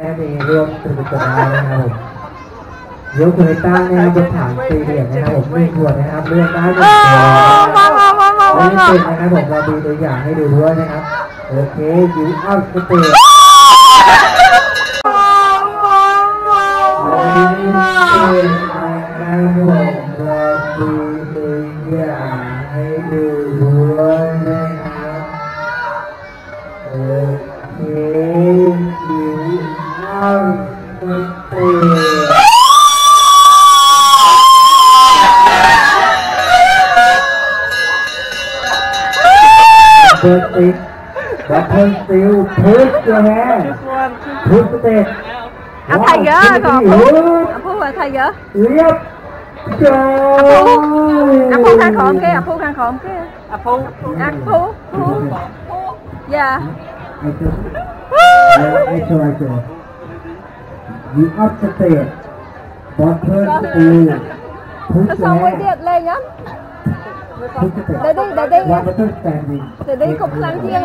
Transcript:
แค่มีร่วมสนุกสนานนะครับผมยกมือตั้งนะครับบนฐานสี่เหลี่ยมนะครับผมหนึ่งขวดนะครับเลือกได้หนึ่เองขวดอมามามามาไม่มาได้เป็นนะครับผมเราดูตัวอย่างให้ดูด้วยนะครับโอเคยูอัพสเตจวันนี้เป็นนะครับผมเราดูตัวอย่างให้ดู Bớt tiệt Bớt thân tiêu thuốc cho nghe Thuốc cái tiệt Anh thầy gỡ Anh Phú Anh Phú Anh Phú những áp chất tiền và thêm từ thứ sáu mươi điện lên nhá. Để đi để đi để đi cục sáng riêng